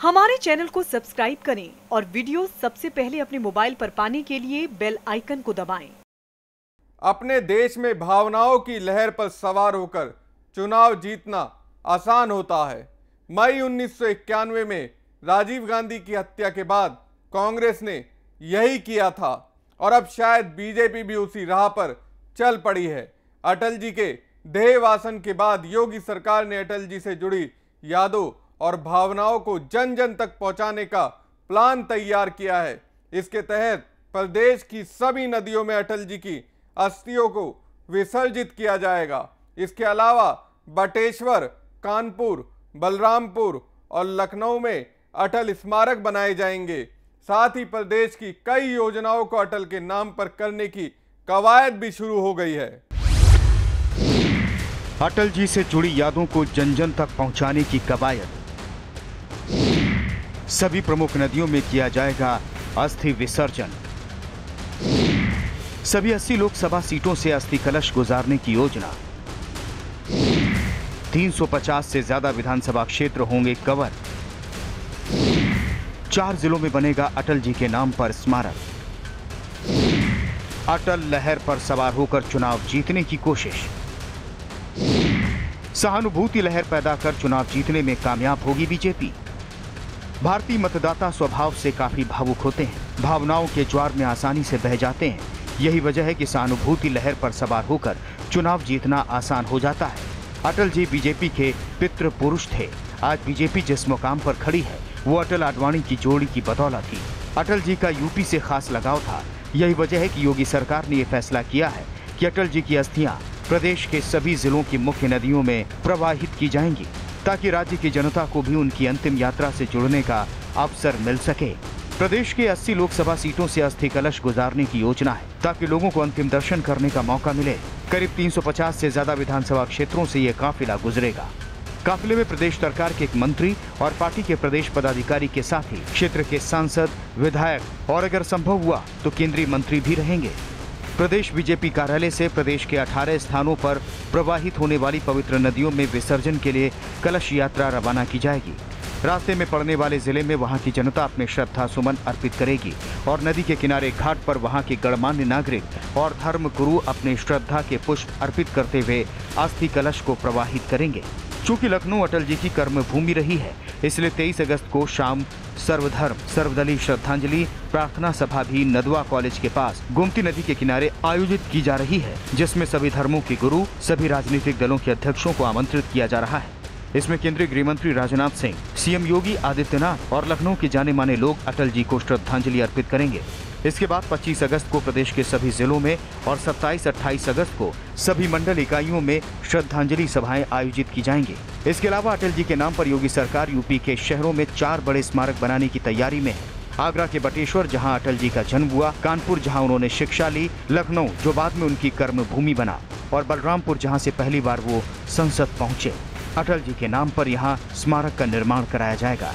हमारे चैनल को सब्सक्राइब करें और वीडियो सबसे पहले अपने मोबाइल पर पाने के लिए बेल आइकन को दबाएँ। अपने देश में भावनाओं की लहर पर सवार होकर चुनाव जीतना आसान होता है मई उन्नीस सौ इक्यानवे में राजीव गांधी की हत्या के बाद कांग्रेस ने यही किया था और अब शायद बीजेपी भी उसी राह पर चल पड़ी है अटल जी के देहवासन के बाद योगी सरकार ने अटल जी से जुड़ी यादों और भावनाओं को जन जन तक पहुँचाने का प्लान तैयार किया है। इसके तहत प्रदेश की सभी नदियों में अटल जी की अस्थियों को विसर्जित किया जाएगा। इसके अलावा बटेश्वर, कानपुर, बलरामपुर और लखनऊ में अटल स्मारक बनाए जाएँगे। साथ ही प्रदेश की कई योजनाओं को अटल के नाम पर करने की कवायद भी शुरू हो गई है। अटल जी से जुड़ी यादों को जन जन तक पहुँचाने की कवायद सभी प्रमुख नदियों में किया जाएगा अस्थि विसर्जन। सभी 80 लोकसभा सीटों से अस्थि कलश गुजारने की योजना। 350 से ज़्यादा विधानसभा क्षेत्र होंगे कवर। चार जिलों में बनेगा अटल जी के नाम पर स्मारक। अटल लहर पर सवार होकर चुनाव जीतने की कोशिश। सहानुभूति लहर पैदा कर चुनाव जीतने में कामयाब होगी बीजेपी। भारतीय मतदाता स्वभाव से काफ़ी भावुक होते हैं। भावनाओं के ज्वार में आसानी से बह जाते हैं। यही वजह है कि सहानुभूति लहर पर सवार होकर चुनाव जीतना आसान हो जाता है। अटल जी बीजेपी के पितृ पुरुष थे। आज बीजेपी जिस मुकाम पर खड़ी है, वो अटल आडवाणी की जोड़ी की बदौलत थी। अटल जी का यूपी से खास लगाव था। यही वजह है कि योगी सरकार ने ये फैसला किया है कि अटल जी की अस्थियाँ प्रदेश के सभी जिलों की मुख्य नदियों में प्रवाहित की जाएँगी। ताकि राज्य की जनता को भी उनकी अंतिम यात्रा से जुड़ने का अवसर मिल सके। प्रदेश के 80 लोकसभा सीटों से अस्थि कलश गुजारने की योजना है, ताकि लोगों को अंतिम दर्शन करने का मौका मिले। करीब 350 से ज़्यादा विधानसभा क्षेत्रों से ये काफिला गुजरेगा। काफिले में प्रदेश सरकार के एक मंत्री और पार्टी के प्रदेश पदाधिकारी के साथ ही क्षेत्र के सांसद, विधायक और अगर संभव हुआ तो केंद्रीय मंत्री भी रहेंगे। प्रदेश बीजेपी कार्यालय से प्रदेश के 18 स्थानों पर प्रवाहित होने वाली पवित्र नदियों में विसर्जन के लिए कलश यात्रा रवाना की जाएगी। रास्ते में पड़ने वाले ज़िले में वहाँ की जनता अपने श्रद्धा सुमन अर्पित करेगी और नदी के किनारे घाट पर वहाँ के गणमान्य नागरिक और धर्म गुरु अपने श्रद्धा के पुष्प अर्पित करते हुए अस्थि कलश को प्रवाहित करेंगे। चूँकि लखनऊ अटल जी की कर्म भूमि रही है, इसलिए 23 अगस्त को शाम सर्वधर्म, सर्वदलीय श्रद्धांजलि, प्रार्थना सभा भी नदवा कॉलेज के पास, गोमती नदी के किनारे आयोजित की जा रही है, जिसमें सभी धर्मों के गुरु, सभी राजनीतिक दलों के अध्यक्षों को आमंत्रित किया जा रहा है। इसमें केंद्रीय गृह मंत्री राजनाथ सिंह, सीएम योगी आदित्यनाथ और लखनऊ के जाने माने लोग अटल जी को श्रद्धांजलि अर्पित करेंगे। इसके बाद 25 अगस्त को प्रदेश के सभी जिलों में और 27-28 अगस्त को सभी मंडल इकाइयों में श्रद्धांजलि सभाएँ आयोजित की जाएँगी। इसके अलावा अटल जी के नाम पर योगी सरकार यूपी के शहरों में चार बड़े स्मारक बनाने की तैयारी में है। आगरा के बटेश्वर, जहाँ अटल जी का जन्म हुआ, कानपुर, जहाँ उन्होंने शिक्षा ली, लखनऊ, जो बाद में उनकी कर्म भूमि बना, और बलरामपुर, जहाँ से पहली बार वो संसद पहुँचे। अटल जी के नाम पर यहाँ स्मारक का निर्माण कराया जाएगा।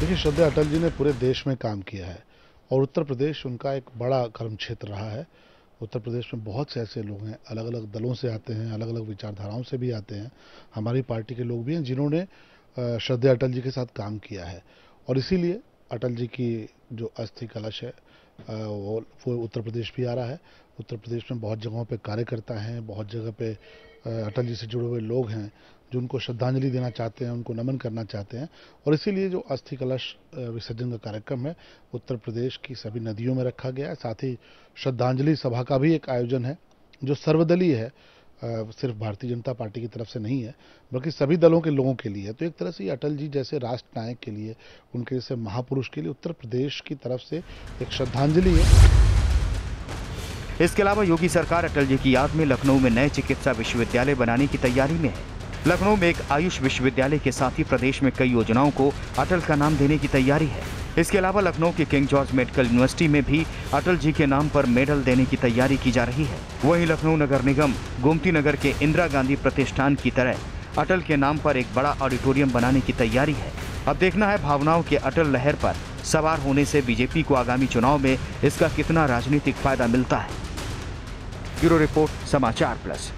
देखिए श्रद्धा अटल जी ने पूरे देश में काम किया है। और उत्तर प्रदेश उनका एक बड़ा कर्म क्षेत्र रहा है। उत्तर प्रदेश में बहुत से ऐसे लोग हैं अलग अलग दलों से आते हैं अलग अलग विचारधाराओं से भी आते हैं। हमारी पार्टी के लोग भी हैं जिन्होंने श्रद्धे अटल जी के साथ काम किया है। और इसीलिए अटल जी की जो अस्थि कलश है वो उत्तर प्रदेश भी आ रहा है। उत्तर प्रदेश में बहुत जगहों पे कार्यकर्ता हैं, बहुत जगह पे अटल जी से जुड़े हुए लोग हैं, जो उनको श्रद्धांजलि देना चाहते हैं, उनको नमन करना चाहते हैं। और इसीलिए जो अस्थि कलश विसर्जन का कार्यक्रम है, उत्तर प्रदेश की सभी नदियों में रखा गया है। साथ ही श्रद्धांजलि सभा का भी एक आयोजन है, जो सर्वदलीय है। सिर्फ़ भारतीय जनता पार्टी की तरफ़ से नहीं है, बल्कि सभी दलों के लोगों के लिए है। तो एक तरह से अटल जी जैसे राष्ट्र नायक के लिए, उनके जैसे महापुरुष के लिए उत्तर प्रदेश की तरफ़ से एक श्रद्धांजलि है। इसके अलावा योगी सरकार अटल जी की याद में लखनऊ में नए चिकित्सा विश्वविद्यालय बनाने की तैयारी में है। लखनऊ में एक आयुष विश्वविद्यालय के साथ ही प्रदेश में कई योजनाओं को अटल का नाम देने की तैयारी है। इसके अलावा लखनऊ के किंग जॉर्ज मेडिकल यूनिवर्सिटी में भी अटल जी के नाम पर मेडल देने की तैयारी की जा रही है। वहीं लखनऊ नगर निगम, गोमती नगर के इंदिरा गांधी प्रतिष्ठान की तरह अटल के नाम पर एक बड़ा ऑडिटोरियम बनाने की तैयारी है। अब देखना है भावनाओं के अटल लहर पर। सवार होने से बीजेपी को आगामी चुनाव में इसका कितना राजनीतिक फ़ायदा मिलता है। Bureau report, Samachar plus.